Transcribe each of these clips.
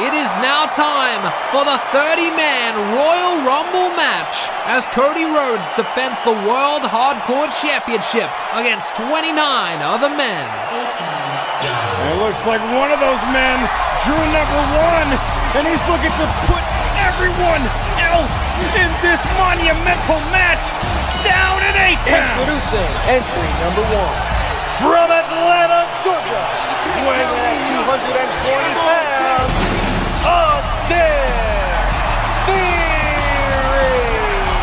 It is now time for the 30 man Royal Rumble match as Cody Rhodes defends the World Hardcore Championship against 29 other men. It looks like one of those men drew number one, and he's looking to put everyone else in this monumental match down in A-Town. Introducing entry number one. From Atlanta, Georgia, weighing in at 220 pounds, Austin Theory.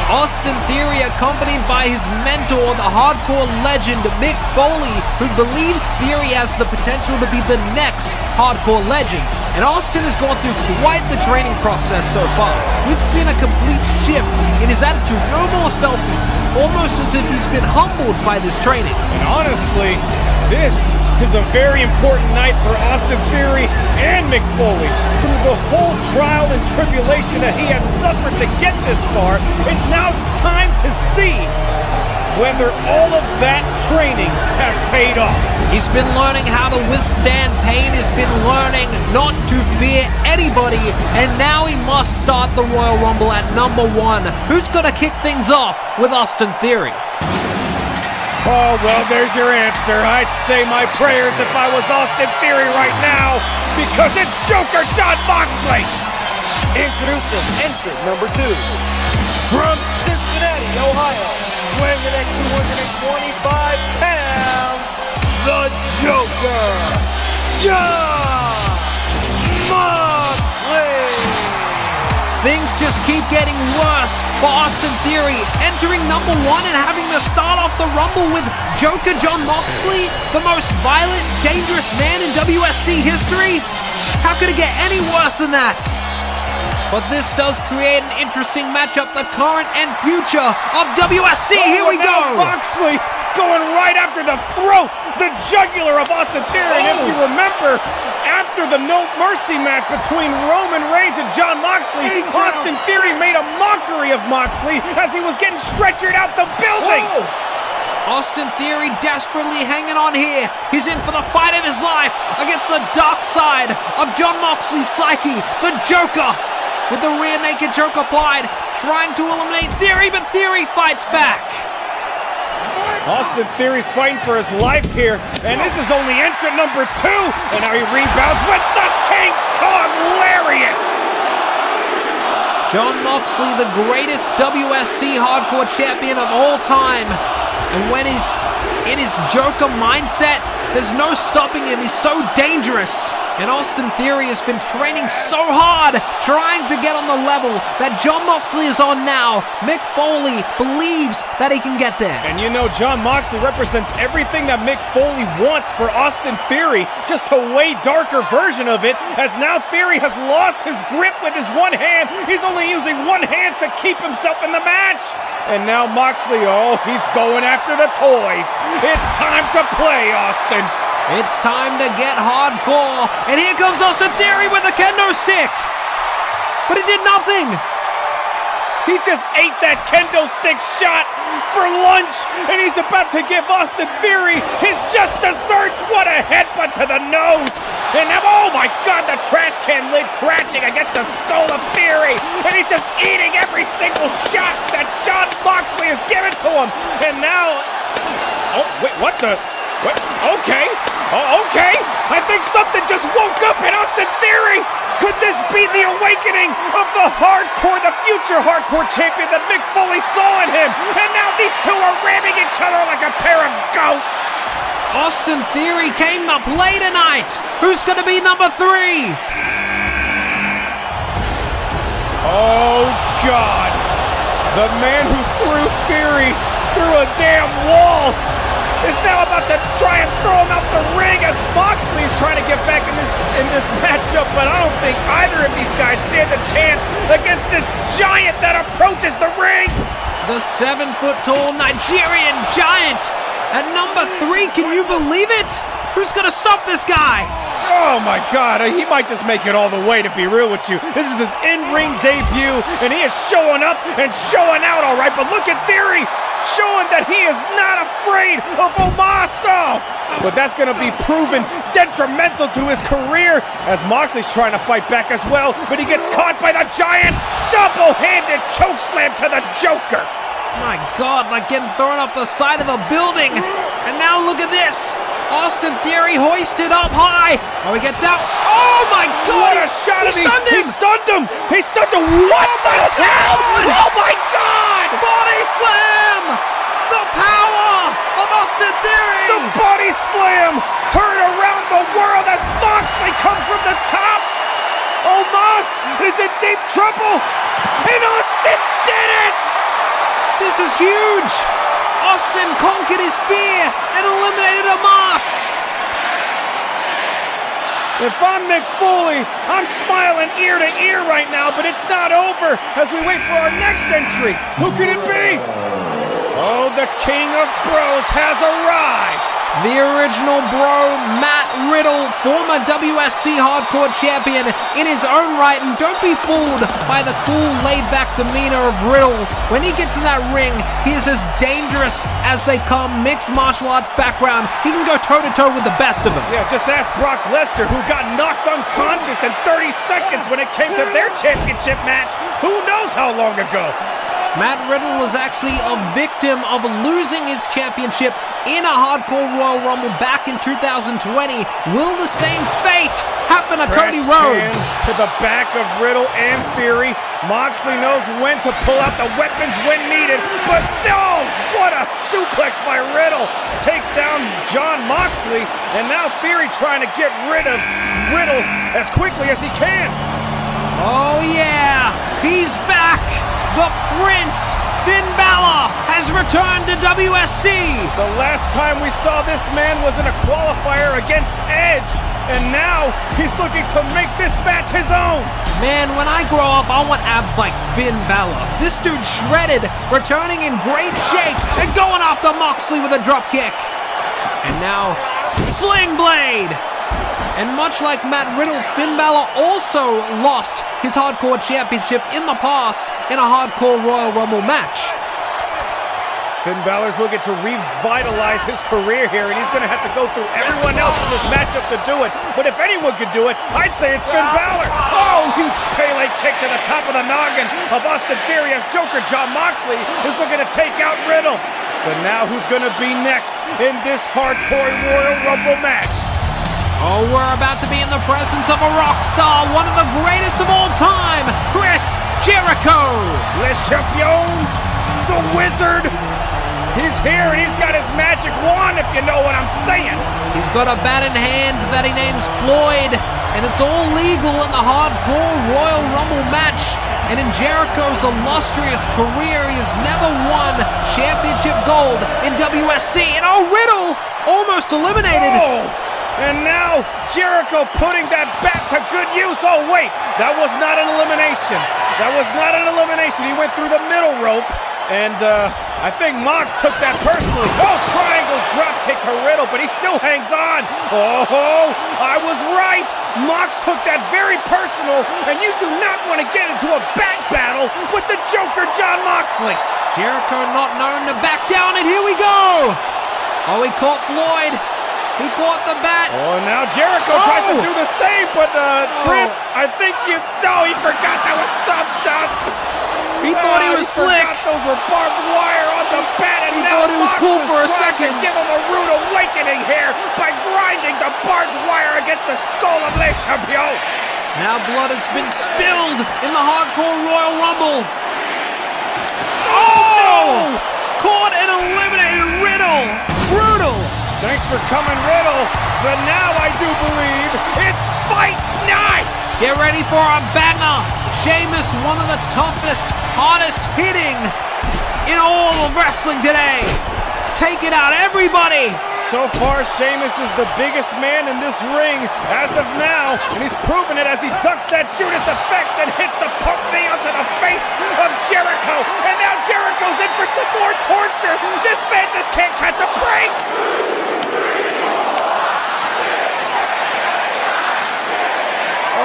Austin Theory, accompanied by his mentor, the hardcore legend Mick Foley, who believes Theory has the potential to be the next hardcore legend. And Austin has gone through quite the training process so far. We've seen a complete shift in his attitude. No more selfies, almost as if he's been humbled by this training. And honestly, this is a very important night for Austin Theory and Mick Foley. Through the whole trial and tribulation that he has suffered to get this far, it's now time to see whether all of that training has paid off. He's been learning how to withstand pain, he's been learning not to fear anybody, and now he must start the Royal Rumble at number one. Who's gonna kick things off with Austin Theory? Oh, well, there's your answer. I'd say my prayers if I was Austin Theory right now, because it's Joker Jon Moxley! Introducing entry number two. From Cincinnati, Ohio, weighing in at 225 pounds, the Joker, Jon Moxley. Things just keep getting worse for Austin Theory, entering number one and having to start off the Rumble with Joker Jon Moxley, the most violent, dangerous man in WSC history? How could it get any worse than that? But this does create an interesting matchup, the current and future of WSC. Here we Oh, go! Moxley going right after the throat, the jugular of Austin Theory. And if Oh. you remember, after the No Mercy match between Roman Reigns and Jon Moxley, Austin Theory made a mockery of Moxley as he was getting stretchered out the building. Austin Theory desperately hanging on here. He's in for the fight of his life against the dark side of Jon Moxley's psyche, the Joker. With the rear naked choke applied, trying to eliminate Theory, but Theory fights back. Austin Theory's fighting for his life here, and this is only entrant number two. And now he rebounds with the King Kong Lariat. Jon Moxley, the greatest WSC hardcore champion of all time. And when he's in his Joker mindset, there's no stopping him. He's so dangerous. And Austin Theory has been training so hard, trying to get on the level that Jon Moxley is on now. Mick Foley believes that he can get there. And you know, Jon Moxley represents everything that Mick Foley wants for Austin Theory, just a way darker version of it, as now Theory has lost his grip with his one hand. He's only using one hand to keep himself in the match. And now Moxley, oh, he's going after the toys. It's time to play, Austin. It's time to get hardcore. And here comes Austin Theory with a kendo stick. But he did nothing. He just ate that kendo stick shot for lunch, and he's about to give Austin Theory his just desserts. What a headbutt to the nose! And now, oh my God, the trash can lid crashing against the skull of Theory, and he's just eating every single shot that Jon Moxley has given to him. And now, oh wait, what the? What? Okay, oh, okay. I think something just woke up in Austin Theory. Could this be the awakening of the hardcore, the future hardcore champion that Mick Foley saw in him? And now these two are ramming each other like a pair of goats. Austin Theory came to play tonight. Who's going to be number three? Oh, God. The man who threw Theory through a damn wall is now about to try and throw him out the ring as Moxley is trying to get back in this in this matchup, but I don't think either of these guys stand a chance against this giant that approaches the ring. The seven foot tall Nigerian giant. At number three, can you believe it? Who's going to stop this guy? Oh my god, he might just make it all the way to be real with you. This is his in-ring debut, and he is showing up and showing out all right, but look at Theory showing that he is not afraid of Omaso. But that's going to be proven detrimental to his career as Moxley's trying to fight back as well, but he gets caught by the giant double-handed choke slam to the Joker. My God, like getting thrown off the side of a building. And now look at this. Austin Theory hoisted up high. Oh, he gets out. Oh my God! What a shot! He stunned him. He stunned him. He stunned him. What oh the hell? Oh my God! Body slam! The power of Austin Theory. The body slam heard around the world as Moxley comes from the top. Omos is in deep trouble, and Austin did it. This is huge. Austin conquered his fear and eliminated Omos. If I'm Mick Foley, I'm smiling ear to ear right now, but it's not over as we wait for our next entry. Who could it be? Oh, the King of Bros has arrived. The original bro, Matt Riddle, former WSC Hardcore Champion in his own right, and don't be fooled by the cool, laid-back demeanor of Riddle. When he gets in that ring, he is as dangerous as they come. Mixed martial arts background, he can go toe-to-toe with the best of them. Yeah, just ask Brock Lesnar, who got knocked unconscious in 30 seconds when it came to their championship match. Who knows how long ago? Matt Riddle was actually a victim of losing his championship in a hardcore Royal Rumble back in 2020. Will the same fate happen to Trash Cody Rhodes? To the back of Riddle and Theory. Moxley knows when to pull out the weapons when needed, but oh, what a suplex by Riddle. Takes down Jon Moxley, and now Theory trying to get rid of Riddle as quickly as he can. Oh yeah, he's back. The Prince, Finn Balor, has returned to WSC. The last time we saw this man was in a qualifier against Edge, and now he's looking to make this match his own. Man, when I grow up, I want abs like Finn Balor. This dude shredded, returning in great shape, and going after Moxley with a dropkick. And now, Sling Blade. And much like Matt Riddle, Finn Balor also lost his Hardcore Championship in the past in a Hardcore Royal Rumble match. Finn Balor's looking to revitalize his career here, and he's going to have to go through everyone else in this matchup to do it. But if anyone could do it, I'd say it's Finn Balor. Oh, huge Pele kick to the top of the noggin of Austin Theory as Joker Jon Moxley is looking to take out Riddle. But now who's going to be next in this hardcore Royal Rumble match? Oh, we're about to be in the presence of a rock star, one of the greatest of all time, Chris Jericho. Le Champion, the Wizard. He's here and he's got his magic wand, if you know what I'm saying. He's got a bat in hand that he names Floyd, and it's all legal in the hardcore Royal Rumble match. And in Jericho's illustrious career, he has never won championship gold in WSC. And oh, Riddle almost eliminated. Oh, and now Jericho putting that bat to good use. Oh, wait, that was not an elimination. That was not an elimination. He went through the middle rope, and uh, I think Mox took that personally. Oh, triangle drop kick to Riddle, but he still hangs on. Oh, I was right. Mox took that very personal, and you do not want to get into a bat battle with the Joker, Jon Moxley. Jericho not known to back down, and here we go. Oh, he caught Floyd. He caught the bat. Oh, now Jericho oh. tries to do the same, but uh, Chris, oh. I think you. No, he forgot that was thumbed up. He thought he was he slick. Those were barbed wire on the bat, and he now thought he was cool for a second. To give him a rude awakening here by grinding the barbed wire against the skull of Le Champion. Now blood has been spilled in the Hardcore Royal Rumble. Oh! No! Caught and eliminated Riddle. Thanks for coming, Riddle. But now I do believe it's fight night. Get ready for a banger. Sheamus, one of the toughest, hardest hitting in all of wrestling today. Take it out everybody. So far, Sheamus is the biggest man in this ring as of now, and he's proven it as he ducks that Judas effect and hits the pump knee onto the face of Jericho. And now Jericho's in for some more torture. This man just can't catch a break.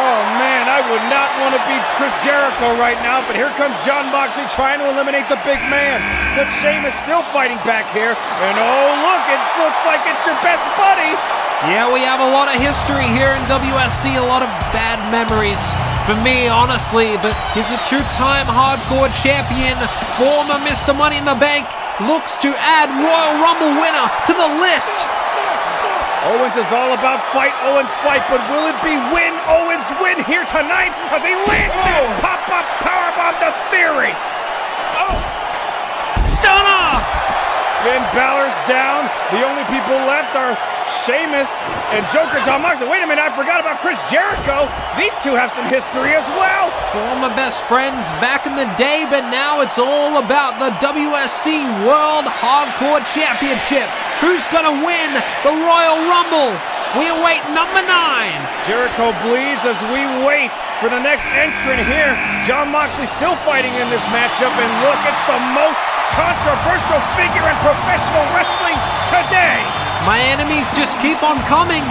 Oh man, I would not want to be Chris Jericho right now, but here comes Jon Moxley trying to eliminate the big man. But Sheamus still fighting back here. And oh look, it looks like it's your best buddy. Yeah, we have a lot of history here in WSC, a lot of bad memories for me, honestly, but he's a two-time hardcore champion, former Mr. Money in the Bank, looks to add Royal Rumble winner to the list. Owens is all about fight Owens fight, but will it be win Owens win here tonight as he lands oh. that pop-up powerbomb to Theory? Oh. Stunner! Finn Balor's down. The only people left are Sheamus and Joker Jon Moxley. Wait a minute, I forgot about Chris Jericho. These two have some history as well. Former best friends back in the day, but now it's all about the WSC World Hardcore Championship. Who's going to win the Royal Rumble? We await number nine. Jericho bleeds as we wait for the next entrant here. Jon Moxley still fighting in this matchup, and look, it's the most controversial figure in professional wrestling today. My enemies just keep on coming.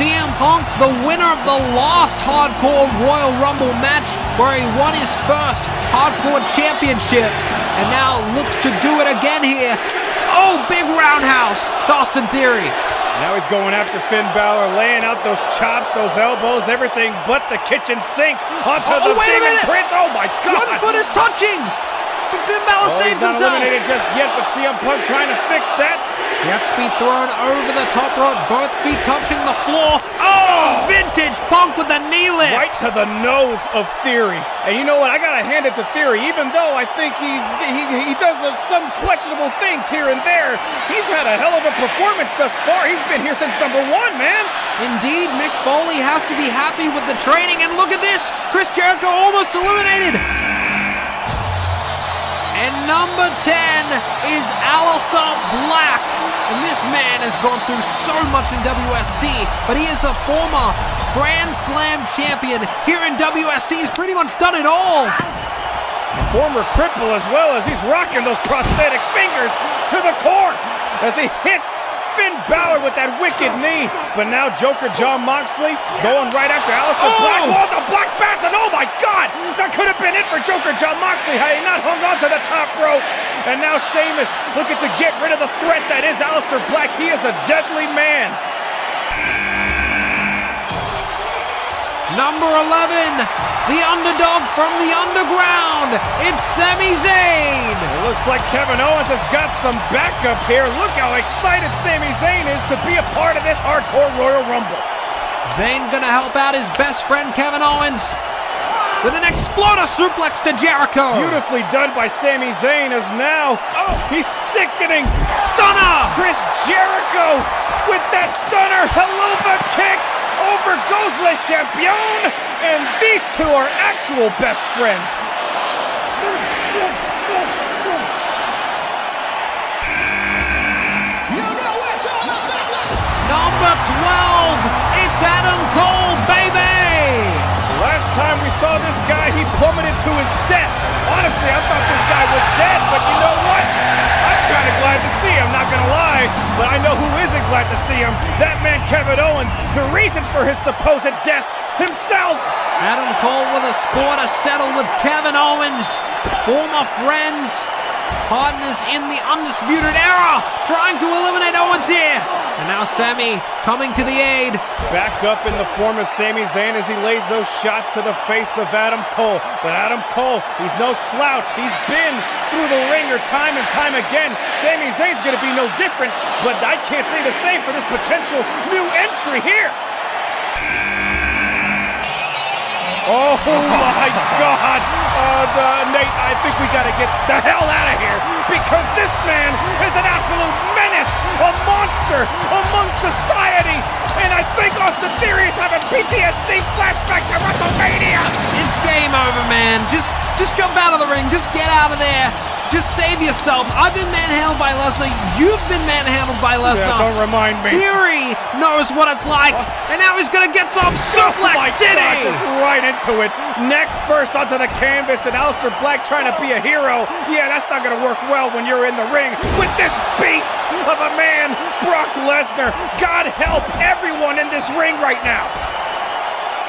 CM Punk, the winner of the last Hardcore Royal Rumble match, where he won his first Hardcore Championship, and now looks to do it again here Oh, big roundhouse to Austin Theory. Now he's going after Finn Balor, laying out those chops, those elbows, everything but the kitchen sink onto oh, the wait Demon Prince. Oh my God! One foot is touching. But Finn Balor oh, saves he's not himself. eliminated just yet, but CM Punk trying to fix that. You have to be thrown over the top rope, both feet touching the floor. Oh, vintage Punk with the knee lift. Right to the nose of Theory. And you know what? I gotta hand it to Theory. Even though I think he's he, he does uh, some questionable things here and there, he's had a hell of a performance thus far. He's been here since number one, man. Indeed, Mick Foley has to be happy with the training. And look at this, Chris Jericho almost eliminated. And number 10 is Aleister Black. And this man has gone through so much in WSC, but he is a former Grand Slam champion here in WSC. He's pretty much done it all. A former cripple as well as he's rocking those prosthetic fingers to the core as he hits Finn Balor with that wicked knee. But now Joker Jon Moxley going right after Aleister oh! Black. Oh, the Black Mass, and oh my God, that could have been it for Joker Jon Moxley had he not hung on to the top rope. And now Sheamus looking to get rid of the threat that is Aleister Black. He is a deadly man. Number 11, the underdog from the underground. It's Sami Zayn. It looks like Kevin Owens has got some backup here. Look how excited Sami Zayn is to be a part of this hardcore Royal Rumble. Zayn gonna help out his best friend Kevin Owens with an exploder suplex to Jericho. Beautifully done by Sami Zayn as now oh, he's sickening. Stunner! Chris Jericho with that stunner Helluva kick over goes Le Champion, and these two are actual best friends. Number 12, it's Adam Cole, baby! Last time we saw this guy, he plummeted to his death. Honestly, I thought this guy was dead, the reason for his supposed death himself. Adam Cole with a score to settle with Kevin Owens. Former friends, partners in the Undisputed Era, trying to eliminate Owens here. And now Sami coming to the aid. Back up in the form of Sami Zayn as he lays those shots to the face of Adam Cole. But Adam Cole, he's no slouch. He's been through the ringer time and time again. Sami Zayn's going to be no different, but I can't say the same for this potential new entry here. Oh my God! Uh, Nate, I think we got to get the hell out of here because this man is an absolute menace, a monster among society, and I think Austin Theory is having PTSD flashback to WrestleMania. It's game over, man. Just, just jump out of the ring. Just get out of there. Just save yourself. I've been manhandled by Lesnar. You've been manhandled by Lesnar. Yeah, don't remind me. Theory knows what it's like, and now he's gonna get some oh suplex oh city. God, just right into it. Neck first onto the canvas, and Aleister Black trying to be a hero. Yeah, that's not gonna work well when you're in the ring with this beast of a man, Brock Lesnar. God help everyone in this ring right now.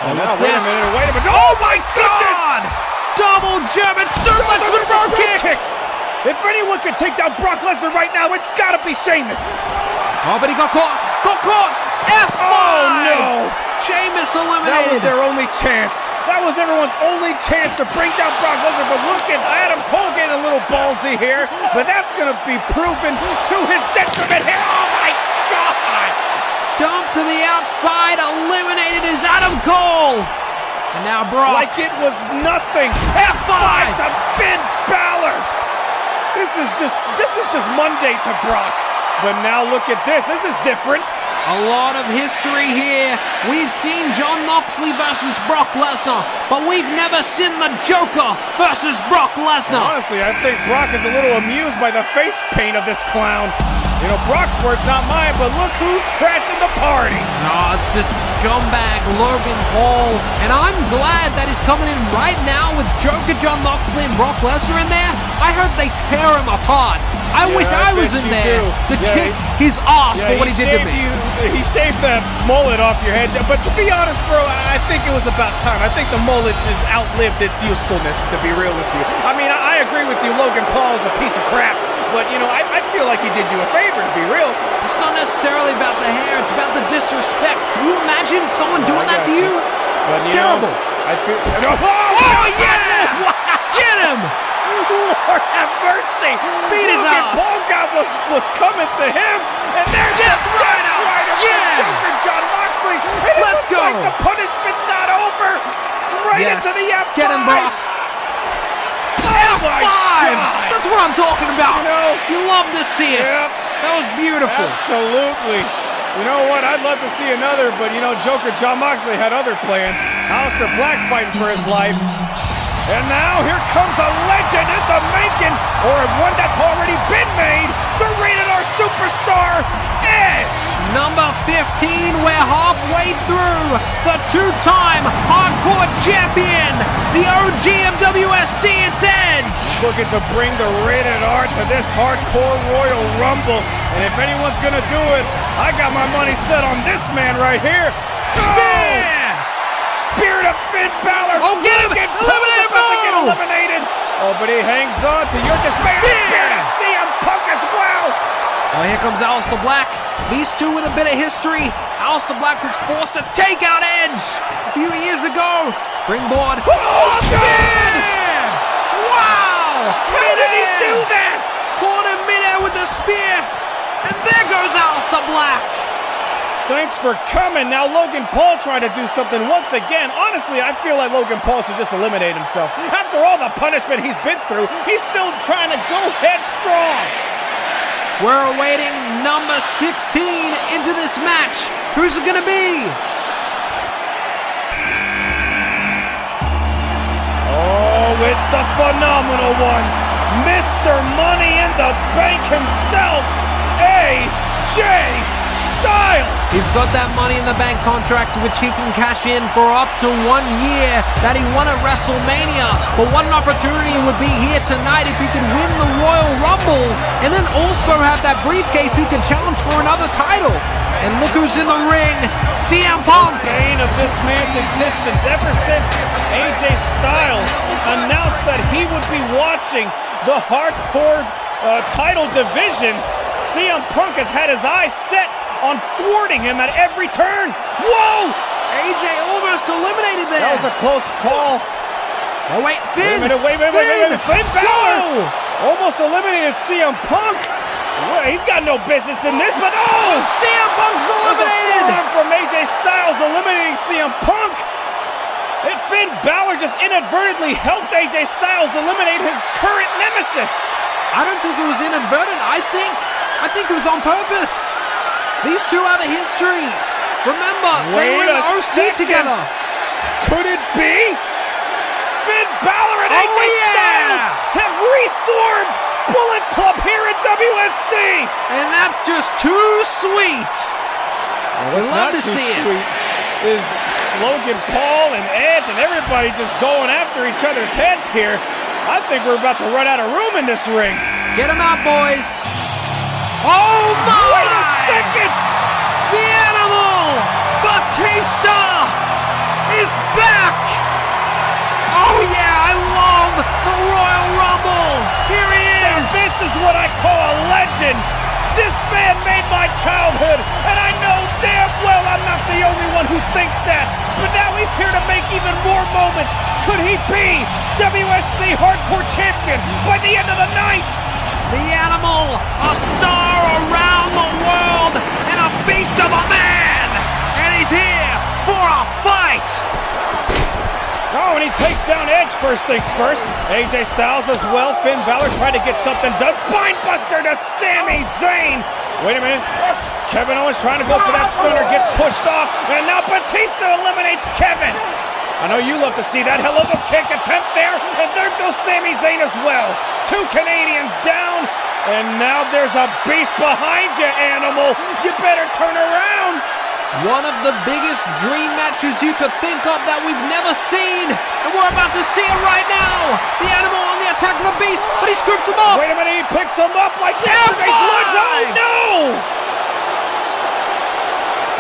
Oh, what's wait this? a minute, wait a minute. Oh my God! Double German suplex with a Brogue kick. If anyone could take down Brock Lesnar right now, it's gotta be Sheamus. Oh, but he got caught. Got caught. F5. Oh no! Sheamus eliminated. That was their only chance. That was everyone's only chance to bring down Brock Lesnar. But look at Adam Cole getting a little ballsy here. But that's going to be proven to his detriment here. Oh my God! Dumped to the outside. Eliminated is Adam Cole. And now Brock. Like it was nothing. F5. to Finn Balor. This is just this is just Monday to Brock. But now look at this. This is different. A lot of history here. We've seen Jon Moxley versus Brock Lesnar, but we've never seen the Joker versus Brock Lesnar. Honestly, I think Brock is a little amused by the face paint of this clown. You know, Brock's words, not mine, but look who's crashing the party. Oh, it's this scumbag Logan Paul, and I'm glad that he's coming in right now with Joker Jon Moxley and Brock Lesnar in there. I hope they tear him apart. I Yeah, wish I I, was in there do. to Yeah, kick his ass for what he, did to me. You, he shaved that mullet off your head. But to be honest, bro, I think it was about time. I think the mullet has outlived its usefulness, to be real with you. I mean, I, I agree with you. Logan Paul is a piece of crap. But, you know, I, I feel like he did you a favor, to be real. It's not necessarily about the hair, it's about the disrespect. Can you imagine someone oh, doing that to you. But, It's you know, terrible. I feel. Oh, Oh, yeah! Get him! Lord have mercy! Beat his Logan ass. Paul got was, was coming to him, and there's Death the Rider. Rider Yeah. Jon Moxley. Let's go. like the punishment's not over. Right Yes. into the F5. Get him, Brock. Oh my Five! God. That's what I'm talking about. You know- you love to see it. Yep. That was beautiful. Absolutely. You know what? I'd love to see another, but you know, Joker Jon Moxley had other plans. Aleister Black fighting for his life. And now here comes a legend in the making, or one that's already been made, the rated R superstar, Edge. Number 15, we're halfway through. The two-time hardcore champion, the OG of WSC, it's Edge. Looking to bring the rated R to this hardcore Royal Rumble. And if anyone's gonna do it, I got my money set on this man right here. Oh! Spear! Spear to Finn Balor. Oh, get him! Logan Paul's Eliminate him! about get eliminated. Oh, but he hangs on to your dismay. Spear! Spear to CM Punk as well. Oh, here comes Aleister Black. These two with a bit of history. Aleister Black was forced to take out Edge a few years ago. Springboard. Oh, oh spear! Wow! How did he do that? Caught him midair with the spear. And there goes Aleister Black. Thanks for coming. Now Logan Paul trying to do something once again. Honestly, I feel like Logan Paul should just eliminate himself. After all the punishment he's been through, he's still trying to go headstrong. We're awaiting number 16 into this match. Who's it going to be? Oh, it's the phenomenal one, Mr. Money in the Bank himself, AJ Styles. He's got that money in the bank contract which he can cash in for up to one year that he won at WrestleMania. But what an opportunity would be here tonight if he could win the Royal Rumble and then also have that briefcase he could challenge for another title. And look who's in the ring, CM Punk. Bane of this man's existence ever since AJ Styles announced that he would be watching the hardcore uh, title division. CM Punk has had his eyes set him at every turn. Whoa! AJ almost eliminated there. That was a close call. oh wait, Wait a Finn. minute, wait, wait, wait, wait, wait. Finn Balor Whoa! almost eliminated CM Punk. Well, he's got no business in this, but oh! oh CM Punk's eliminated. from AJ Styles eliminating CM Punk. And Finn Balor just inadvertently helped AJ Styles eliminate his current nemesis. I don't think it was inadvertent. I think I think it was on purpose. These two have a history. Remember, they were in the OC second. together. Could it be? Finn Balor and Oh, AJ yeah. Styles have reformed Bullet Club here at WSC. And that's just too sweet. What's love to see it. Is Logan Paul and Edge and everybody just going after each other's heads here. I think we're about to run out of room in this ring. Get him out, boys. Oh my! This is what I call a legend! This man made my childhood, and I know damn well I'm not the only one who thinks that. But now he's here to make even more moments. Could he be WSC Hardcore Champion by the end of the night? The animal, a star around the world, and a beast of a man! And he's here for a fight! Oh, and he takes down Edge first things first. AJ Styles as well. Finn Balor trying to get something done. Spine buster to Sami Zayn. Wait a minute. Kevin Owens trying to go for that stunner. Gets pushed off. And now Batista eliminates Kevin. I know you love to see that. Hell of a kick attempt there. And there goes Sami Zayn as well. Two Canadians down. And now there's a beast behind you, animal. You better turn around. One of the biggest dream matches you could think of that we've never seen. And we're about to see it right now. The animal on the attack of the beast, but he scoops him up. Wait a minute, he picks him up like lunch. Oh no!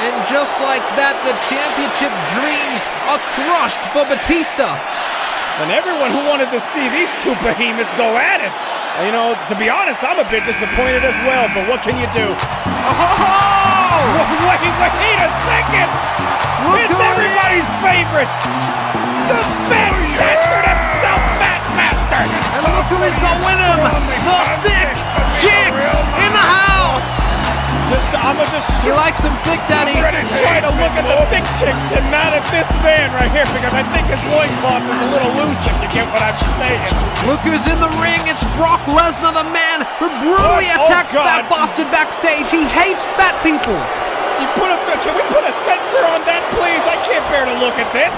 And just like that, the championship dreams are crushed for Batista. And everyone who wanted to see these two behemoths go at it. You know, to be honest, I'm a bit disappointed as well, but what can you do? Oh! Wait, wait, wait a second! Look it's everybody's is. favorite! The Fat oh, Bastard himself, Fat Bastard! And look who he's got with him! Chicks and not at this man right here because I think his loincloth is a little loose if you get what I'm saying. Look who's in the ring. It's Brock Lesnar, the man who brutally Oh, attacked God. Fat Bastard backstage. He hates fat people. You put a, can we put a censor on that, please? I can't bear to look at this.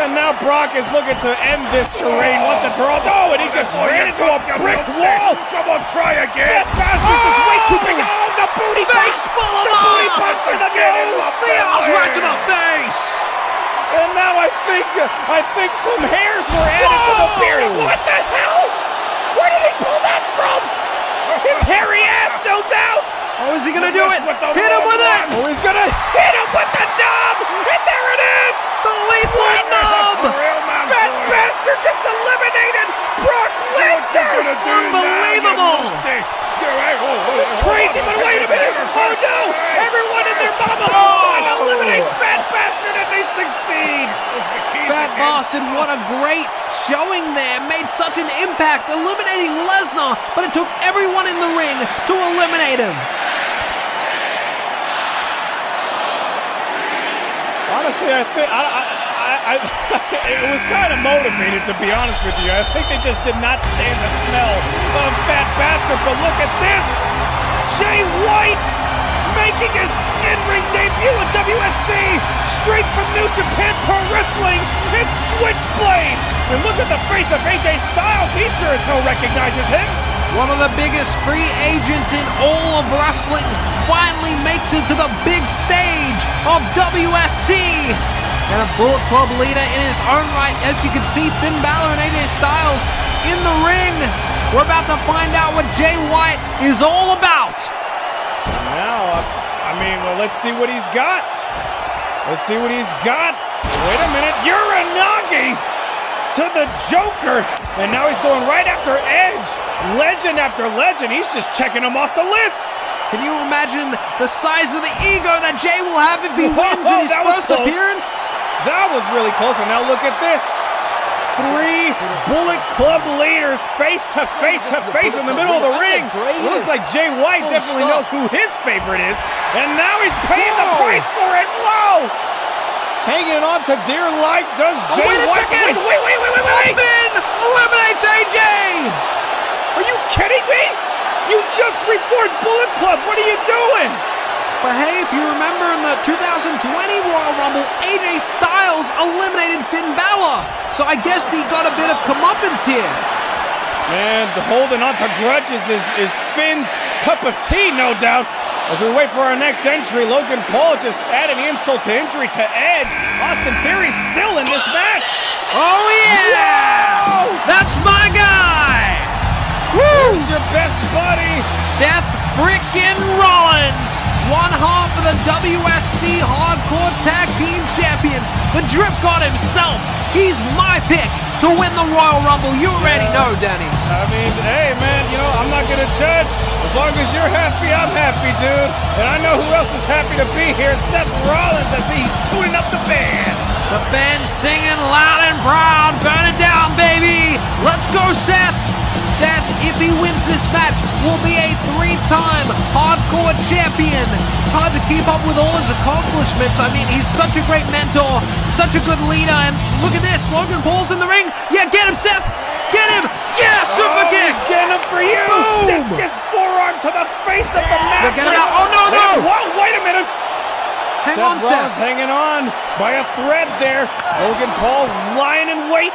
And now Brock is looking to end this charade once and for all. No, and he oh, just ran into a brick wall. Come on, try again. That bastard is way too big. Oh, oh the booty Face full of The booty punch to the nose. The arse right to the face. And now I think I think some hairs were added to the beard. What the hell? Where did he pull that from? His hairy ass, no doubt. Oh, is he gonna do it? Hit him with it! Oh, he's gonna hit him with the knob. And there it is. The lethal nub! Fat bastard just eliminated Brock Lesnar! Unbelievable! This is crazy, but wait a minute! Oh, oh no! Everyone and their mama Oh! trying to eliminate Fat Bastard and they succeed! Fat Bastard, what a great showing there. Made such an impact eliminating Lesnar, but it took everyone in the ring to eliminate him. Honestly, I think I, I, I, it was kind of motivated to be honest with you. I think they just did not stand the smell of Fat Bastard. But look at this, Jay White making his in-ring debut at WSC, straight from New Japan Pro Wrestling. It's Switchblade, and look at the face of AJ Styles. He sure as hell recognizes him. One of the biggest free agents in all of wrestling finally makes it to the big stage of WSC. And a Bullet Club leader in his own right, as you can see, Finn Balor and AJ Styles in the ring. We're about to find out what Jay White is all about. Now, uh, I mean, well, let's see what he's got. Let's see what he's got. Wait a minute. Uranage to the Joker. And now he's going right after Edge. Legend after legend. He's just checking him off the list. Can you imagine the size of the ego that Jay will have if he Whoa, wins in his first appearance? That was really close. And now look at this. Three Bullet Club leaders face to face to face in the middle of the ring. It looks like Jay White definitely knows who his favorite is. And now he's paying the price for it. Whoa! Hanging on to dear life does Jay wait a White. second. Wait, wait, wait, wait, wait, wait. Finn eliminates AJ! Are you kidding me? You just reformed Bullet Club. What are you doing? But hey, if you remember in the 2020 Royal Rumble, AJ Styles eliminated Finn Balor. So I guess he got a bit of comeuppance here. And holding on to grudges is, is Finn's cup of tea, no doubt. As we wait for our next entry, Logan Paul just added insult to injury to Edge. Austin Theory still in this match. Oh yeah! Whoa! That's my guy! Who's your best buddy? Seth frickin' Rollins! one half of the WSC Hardcore Tag Team Champions, the Drip God himself. He's my pick to win the Royal Rumble. You already Yeah. know, Danny. I mean, hey, man, you know, I'm not going to judge. As long as you're happy, I'm happy, dude. And I know who else is happy to be here. Seth Rollins as he's tuning up the band. The fans singing loud and proud. Burn it down, baby. Let's go, Seth. Seth, if he wins this match, will be a three-time hardcore champion. It's hard to keep up with all his accomplishments. I mean, he's such a great mentor, such a good leader. And look at this, Logan Paul's in the ring. Yeah, get him, Seth. Get him. Yeah, oh, super oh, kick. He's getting him for you. Boom. Discus forearm to the face of the mat. They're getting out. Oh, no, no. Whoa, wait a minute. Hang Seth on, Rollins Seth. hanging on by a thread there. Logan Paul lying in wait.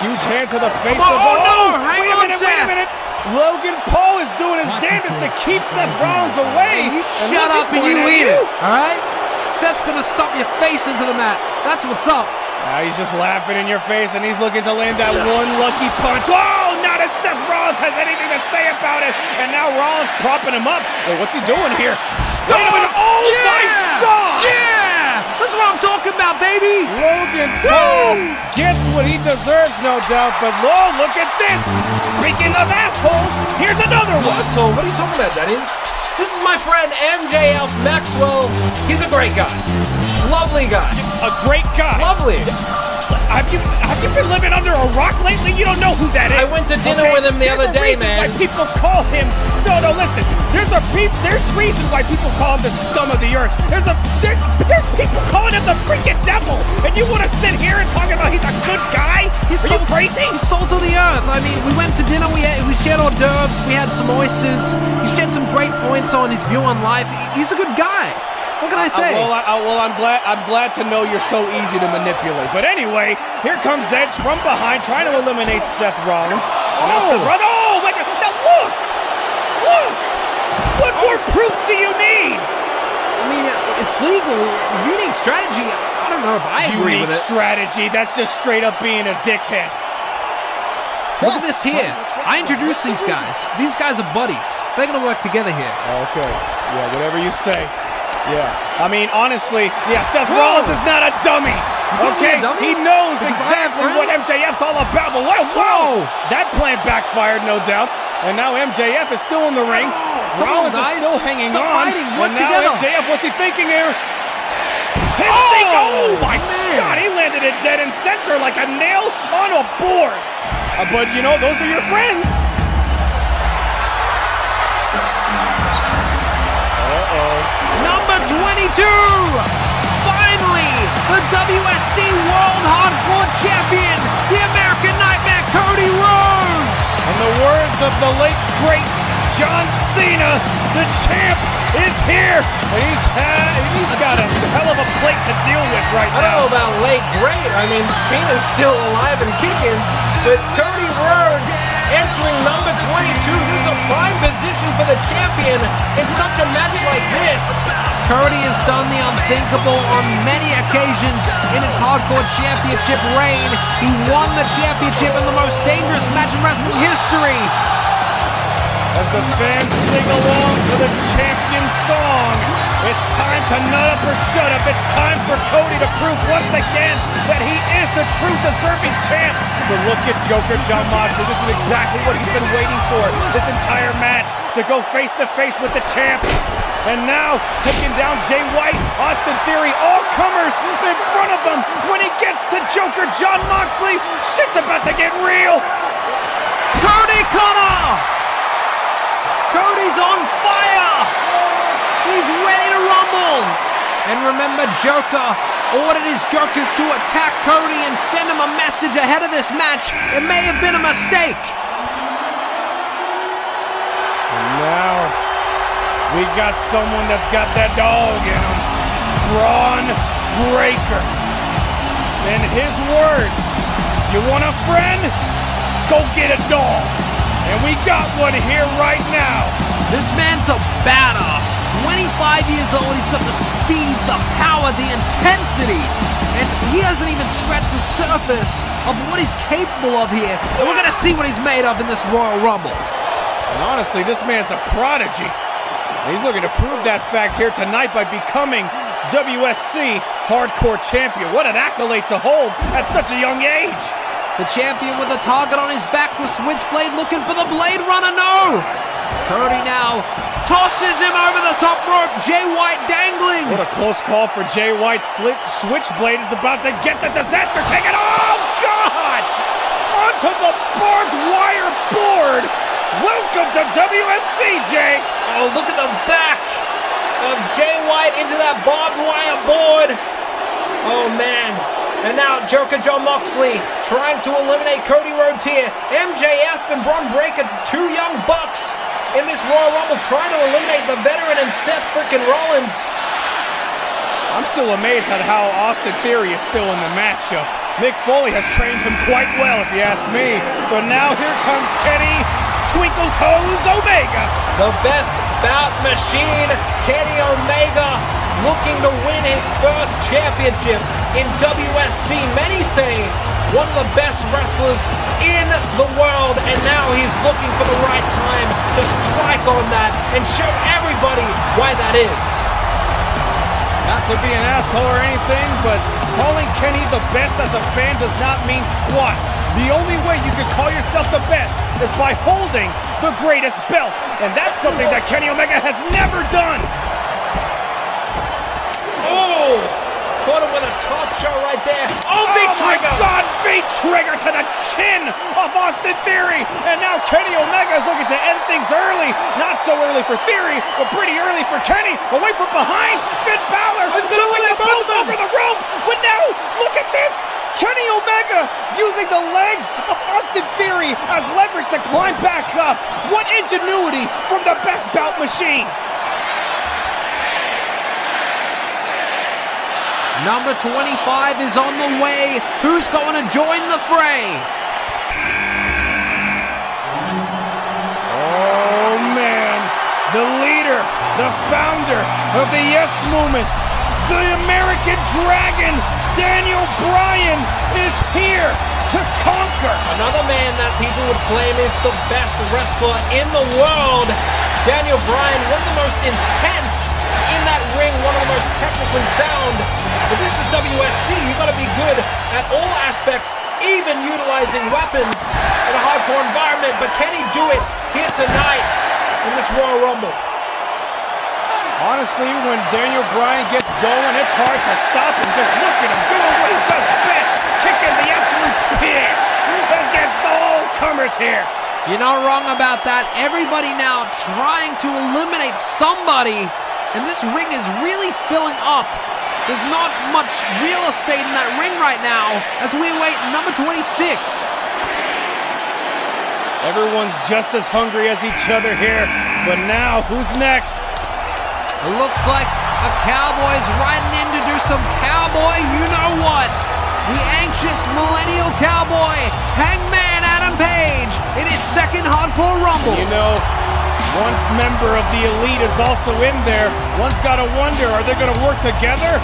Huge hand to the face on, of oh, no, hang wait a on, minute, Seth. wait a minute. Logan Paul is doing his damnedest to keep Seth Rollins away. You And shut up and you eat at it, all right? Seth's gonna stop your face into the mat. That's what's up. Now he's just laughing in your face and he's looking to land that one lucky punch. Oh, not as Seth Rollins has anything to say about it. And now Rollins propping him up. Wait, what's he doing here? Wait a minute. Oh yeah! my God! Yeah! That's what I'm talking about, baby! Logan Paul gets what he deserves, no doubt. But oh, look at this. Speaking of assholes, here's another one. So, what are you talking about, Dennis? This is my friend MJF Maxwell. He's a great guy. Lovely guy. A great guy. Lovely. Have you have you been living under a rock lately? You don't know who that is. I went to dinner with him the There's other day, man. Why people call him? No, no. Listen. There's a pe- There's reasons why people call him the scum of the earth. There's a there, there's people calling him the freaking devil, and you want to sit here and talk about he's a good guy? He's Are you crazy? He's salt of the earth. I mean, we went to dinner, we, ate, we shared hors d'oeuvres, we had some oysters. He shared some great points on his view on life. He's a good guy. What can I Uh, say? well, I, uh, well, I'm glad. I'm glad to know you're so easy to manipulate. But anyway, here comes Edge from behind, trying to eliminate Seth Rollins. Oh! Seth Rollins. Oh, wait! Now look, look. What more proof do you need? I mean, uh, it's legal. Unique strategy. I don't know if I agree Unique with it. strategy. That's just straight up being a dickhead. Look at this here. I introduced these guys. These guys are buddies. They're gonna work together here. Okay. Yeah, whatever you say. Yeah. I mean, honestly, yeah, Seth Whoa. Rollins is not a dummy. Okay? a dummy? He knows Because exactly what friends? MJF's all about. But whoa, whoa! Whoa. That plan backfired, no doubt. And now MJF is still in the ring. Come Rollins on, is still hanging Stop on. fighting. Work and now together. MJF, what's he thinking here? Hit Oh, sink. Oh my man. God! He landed it dead in center like a nail on a board. Uh, but you know, those are your friends. Uh-oh. Number 22! Finally, the WSC World Hardcore Champion, the American Nightmare Cody Rhodes! In the words of the late great John Cena, the champ is here, and he's had he's got a hell of a plate to deal with right now. I don't know about late great. I mean, Cena's still alive and kicking, but Cody Rhodes entering number 22. This is a prime position for the champion in such a match like this. Cody has done the unthinkable on many occasions in his Hardcore Championship reign. He won the championship in the most dangerous match in wrestling history. As the fans sing along to the champion song, it's time to nut up or shut up. It's time for Cody to prove once again that he is the true deserving champ. But look at Joker Jon Moxley. This is exactly what he's been waiting for this entire match to go face to face with the champ. And now taking down Jay White, Austin Theory, all comers in front of them. When he gets to Joker Jon Moxley, shit's about to get real. Cody Connor! Cody's on fire! He's ready to rumble! And remember, Joker ordered his Jokers to attack Cody and send him a message ahead of this match. It may have been a mistake. Now we got someone that's got that dog in him. Bron Breakker. In his words, you want a friend? Go get a dog. And we got one here right now. This man's a badass. 25 years old, he's got the speed, the power, the intensity. And he hasn't even scratched the surface of what he's capable of here. And we're gonna see what he's made of in this Royal Rumble. And honestly, this man's a prodigy. He's looking to prove that fact here tonight by becoming WSC Hardcore Champion. What an accolade to hold at such a young age. The champion with a target on his back, the Switchblade looking for the Blade Runner. No! Cody now tosses him over the top rope. Jay White dangling. What a close call for Jay White. Slip Switchblade is about to get the disaster taken. Oh, God! Onto the barbed wire board. Welcome to WSC, Jay. Oh, look at the back of Jay White into that barbed wire board. Oh, man. And now Joker Jon Moxley trying to eliminate Cody Rhodes here. MJF and Bron Breakker, two young bucks in this Royal Rumble trying to eliminate the veteran and Seth freaking Rollins. I'm still amazed at how Austin Theory is still in the matchup. Mick Foley has trained him quite well, if you ask me. But now here comes Kenny Twinkle Toes Omega. The best bout machine, Kenny Omega, looking to win his first championship in WSC. Many say one of the best wrestlers in the world, and now he's looking for the right time to strike on that and show everybody why that is. Not to be an asshole or anything, but calling Kenny the best as a fan does not mean squat. The only way you can call yourself the best is by holding the greatest belt, and that's something that Kenny Omega has never done. Oh! Caught him with a top shot right there. Oh, big oh my trigger! God, big trigger to the chin of Austin Theory. And now Kenny Omega is looking to end things early. Not so early for Theory, but pretty early for Kenny. Away from behind, Finn Balor. He's gonna throwing eliminate them both of them. over the rope. But now, look at this. Kenny Omega using the legs of Austin Theory as leverage to climb back up. What ingenuity from the best bout machine. Number 25 is on the way. Who's going to join the fray? Oh man, the leader, the founder of the Yes Movement, the American Dragon, Daniel Bryan, is here to conquer. Another man that people would claim is the best wrestler in the world. Daniel Bryan, one of the most intense in that ring, one of the most technically sound. But this is WSC. You got to be good at all aspects, even utilizing weapons in a hardcore environment. But can he do it here tonight in this Royal Rumble? Honestly, when Daniel Bryan gets going, it's hard to stop him. Just look at him doing what he does best, kicking the absolute piss against all comers here. You're not wrong about that. Everybody now trying to eliminate somebody, and this ring is really filling up. There's not much real estate in that ring right now as we await number 26. Everyone's just as hungry as each other here. But now, who's next? It looks like a cowboy's riding in to do some cowboy you know what. The anxious millennial cowboy, Hangman Adam Page, in his second Hardcore Rumble. You know, one member of the elite is also in there. One's got to wonder, are they going to work together?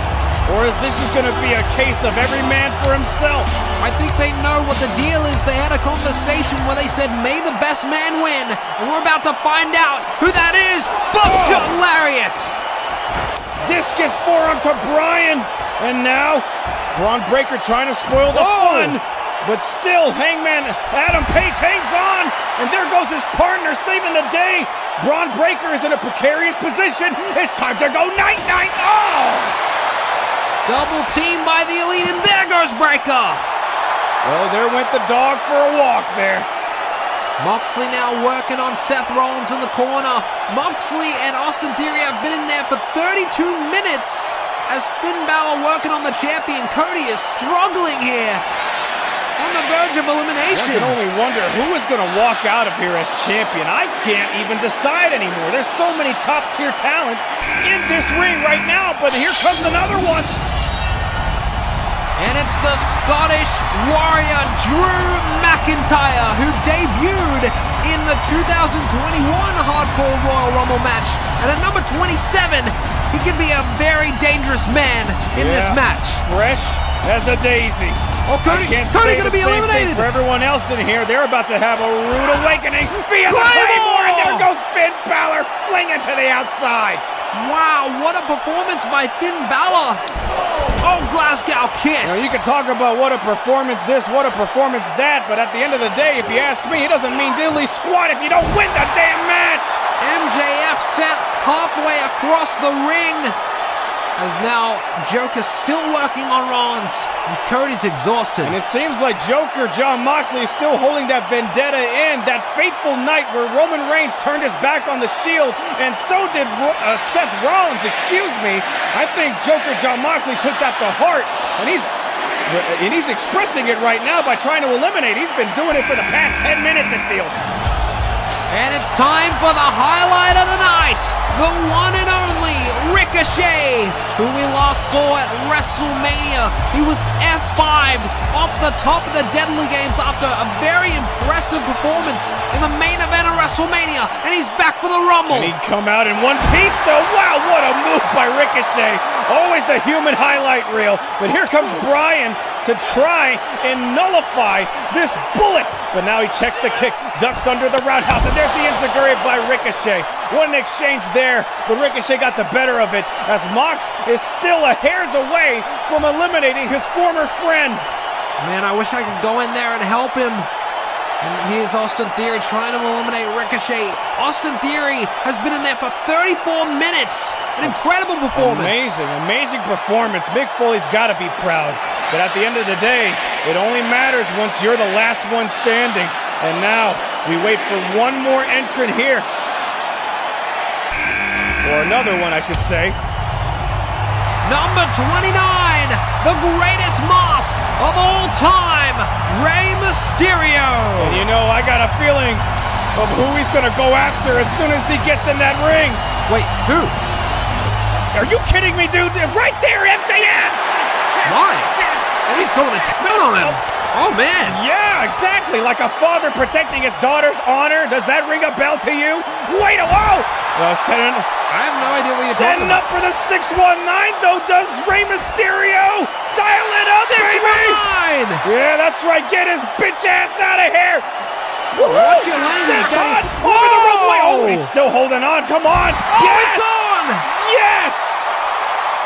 Or is this just going to be a case of every man for himself? I think they know what the deal is. They had a conversation where they said, may the best man win. And we're about to find out who that is. Buckshot Oh. Lariat. Discus forearm to Bryan. And now, Bron Breakker trying to spoil the Whoa. fun. But still, Hangman Adam Page hangs on. And there goes his partner saving the day. Bron Breakker is in a precarious position. It's time to go night-night. Oh! Double team by the Elite, and there goes Breaker. Well, there went the dog for a walk there. Moxley now working on Seth Rollins in the corner. Moxley and Austin Theory have been in there for 32 minutes as Finn Balor working on the champion. Cody is struggling here. On the verge of elimination. can only wonder who is going to walk out of here as champion. I can't even decide anymore. There's so many top tier talents in this ring right now, but here comes another one. And it's the Scottish Warrior Drew McIntyre who debuted in the 2021 Hardcore Royal Rumble match. And at number 27, he can be a very dangerous man in this match. Fresh as a daisy. Oh, Cody, can't Cody gonna be eliminated. For everyone else in here, they're about to have a rude awakening via the Claymore! Claymore and there goes Finn Balor flinging to the outside. Wow, what a performance by Finn Balor. Oh, Glasgow kiss. You, you can talk about what a performance this, what a performance that, but at the end of the day, if you ask me, it doesn't mean diddly squat if you don't win the damn match. MJF sent halfway across the ring. As now Joker's still working on Rollins, and Cody's exhausted. And it seems like Joker Jon Moxley is still holding that vendetta in. That fateful night where Roman Reigns turned his back on the Shield, and so did uh, Seth Rollins. Excuse me. I think Joker Jon Moxley took that to heart, and he's and he's expressing it right now by trying to eliminate. He's been doing it for the past 10 minutes, it feels. And it's time for the highlight of the night, the one and only Ricochet, who we last saw at WrestleMania. He was F5'd off the top of the Deadly Games after a very impressive performance in the main event of WrestleMania, and he's back for the Rumble. Can he come out in one piece, though? Wow, what a move by Ricochet. Always the human highlight reel. But here comes Bryan to try and nullify this bullet. But now he checks the kick, ducks under the roundhouse, and there's the enziguri by Ricochet. What an exchange there, but Ricochet got the better of it as Mox is still a hair's away from eliminating his former friend. Man, I wish I could go in there and help him. And here's Austin Theory trying to eliminate Ricochet. Austin Theory has been in there for 34 minutes. An incredible performance. Amazing, amazing performance. Mick Foley's got to be proud. But at the end of the day, it only matters once you're the last one standing. And now we wait for one more entrant here. Or another one, I should say. Number 29, the greatest mask of all time, Rey Mysterio. And you know, I got a feeling of who he's going to go after as soon as he gets in that ring. Wait, who? Are you kidding me, dude? Right there, MJF! Why? Oh, he's going to town on him. Oh, man. Yeah, exactly. Like a father protecting his daughter's honor. Does that ring a bell to you? Wait a whoa! Uh, setting, I have no idea what you're talking about. setting up for the 619, though, does Rey Mysterio. Dial it up, baby! 619! Yeah, that's right. Get his bitch ass out of here. Watch your language, Daddy. over the runway. Oh, he's still holding on. Come on. Oh, yes! it's gone! Yes!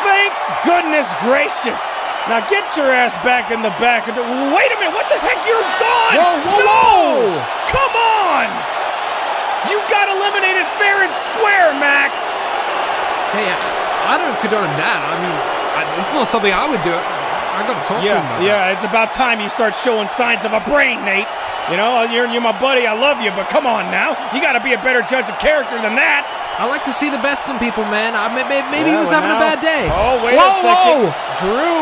Thank goodness gracious. Now get your ass back in the back. of the- Wait a minute. What the heck? You're gone. Whoa, whoa, No! whoa! Come on. You got eliminated fair and square, Max. Hey, I, I don't condone that. I mean, I, it's not something I would do. I gotta talk to him. Yeah, yeah. It's about time you start showing signs of a brain, Nate. You know, you're, you're my buddy. I love you, but come on now. You got to be a better judge of character than that. I like to see the best in people, man. I, may, may- maybe he was well, having a bad day. Oh, wait whoa, a second. whoa! Drew,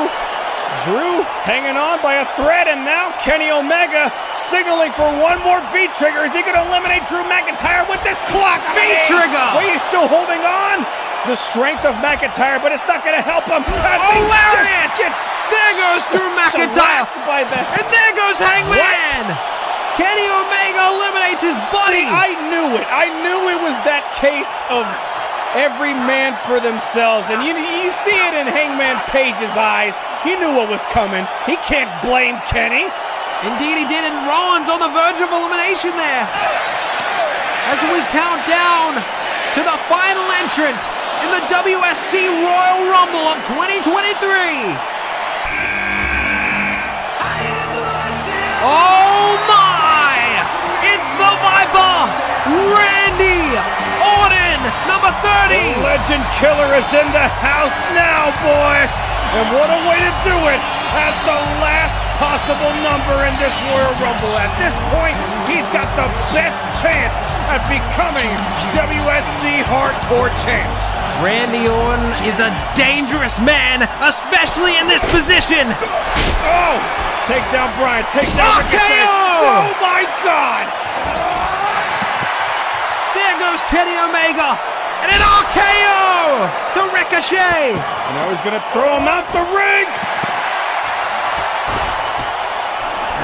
Drew hanging on by a thread, and now Kenny Omega signaling for one more V trigger. Is he going to eliminate Drew McIntyre with this clock? V-trigger! Wait, he's still holding on. The strength of McIntyre, but it's not going to help him. As Oh, just There goes Drew McIntyre! by the And there goes Hangman! Kenny Omega eliminates his buddy! See, I knew it. I knew it was that case of every man for themselves. And you, you see it in Hangman Page's eyes. He knew what was coming. He can't blame Kenny. Indeed, he did, and Rollins on the verge of elimination there. As we count down to the final entrant in the WSC Royal Rumble of 2023. Oh my! It's the Viper, Randy Orton, number 30. The Legend Killer is in the house now, boy. And what a way to do it at the last possible number in this Royal Rumble. At this point, he's got the best chance at becoming WSC Hardcore Champ. Randy Orton is a dangerous man, especially in this position. Oh! Takes down Bryan, takes down! Ricochet. Oh my God! There goes Kenny Omega, and an RKO to Ricochet. And now he's gonna throw him out the ring.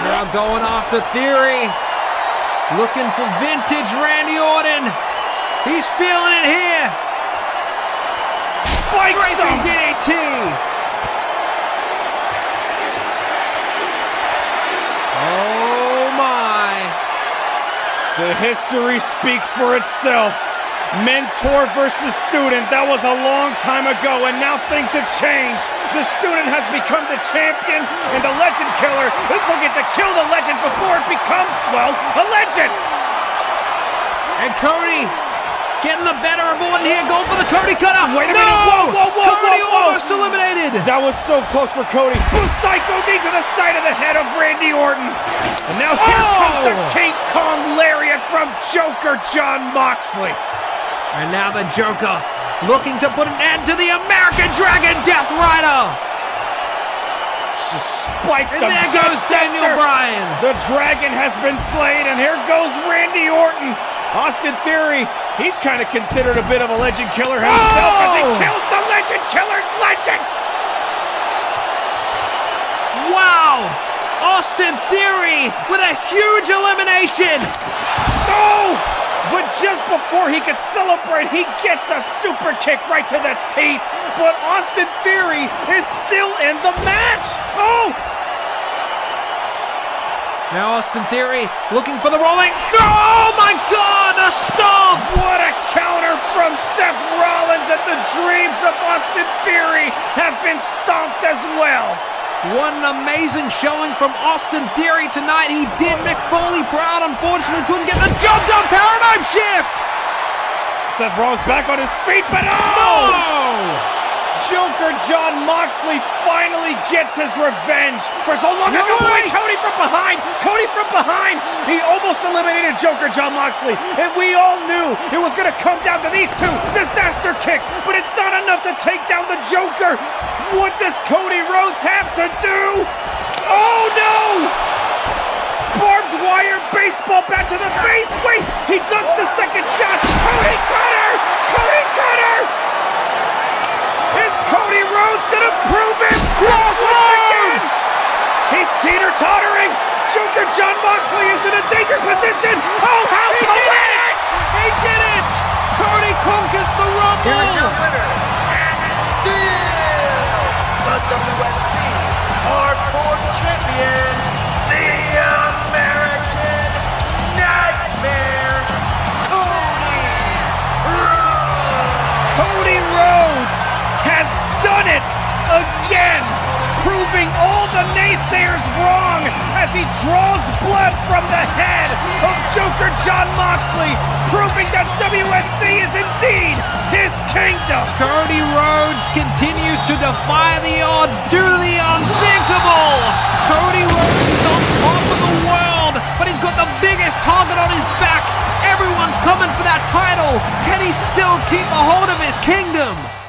Now going off after Theory, looking for vintage Randy Orton. He's feeling it here. Spikes him. DDT. Oh my. The history speaks for itself. Mentor versus student, that was a long time ago, and now things have changed. The student has become the champion, and the legend killer is looking to kill the legend before it becomes, well, a legend. And Cody getting the better of Orton here, going for the Cody cutter. Wait a no! minute, whoa, whoa, whoa, Cody whoa, whoa. almost eliminated. That was so close for Cody. Psycho knee to the side of the head of Randy Orton. And now here Oh! comes the oh! King Kong lariat from Joker Jon Moxley. And now the Joker looking to put an end to the American Dragon Death Rider. Just spiked And there goes Daniel. Bryan. The dragon has been slain, and here goes Randy Orton. Austin Theory, he's kind of considered a bit of a legend killer himself as he Oh! kills the legend killer's legend. Wow! Austin Theory with a huge elimination. No! But just before he could celebrate, he gets a super kick right to the teeth. But Austin Theory is still in the match. Oh! Now Austin Theory looking for the rolling. Oh my God! A stomp! What a counter from Seth Rollins, and the dreams of Austin Theory have been stomped as well. What an amazing showing from Austin Theory tonight. He did Mick Foley proud. Unfortunately, couldn't get the job done. Paradigm shift. Seth Rollins back on his feet, but oh! No! Joker Jon Moxley finally gets his revenge for so long. No ago. way! Cody from behind! Cody from behind! He almost eliminated Joker Jon Moxley, and we all knew it was going to come down to these two. Disaster kick, but it's not enough to take down the Joker. What does Cody Rhodes have to do? Oh no! Barbed wire baseball bat to the face. Wait, he ducks the second shot. Cody Cutter! Cody Cutter! Is Rhodes gonna prove himself once? Crossroads! He's teeter tottering. Joker Jon Moxley is in a dangerous position. Oh, how He did it! He did it! Cody conquers the Rumble! Here is your winner, done it again, proving all the naysayers wrong as he draws blood from the head of Joker Jon Moxley, proving that WSC is indeed his kingdom. Cody Rhodes continues to defy the odds, do the unthinkable! Cody Rhodes is on top of the world, but he's got the biggest target on his back! Everyone's coming for that title! Can he still keep a hold of his kingdom?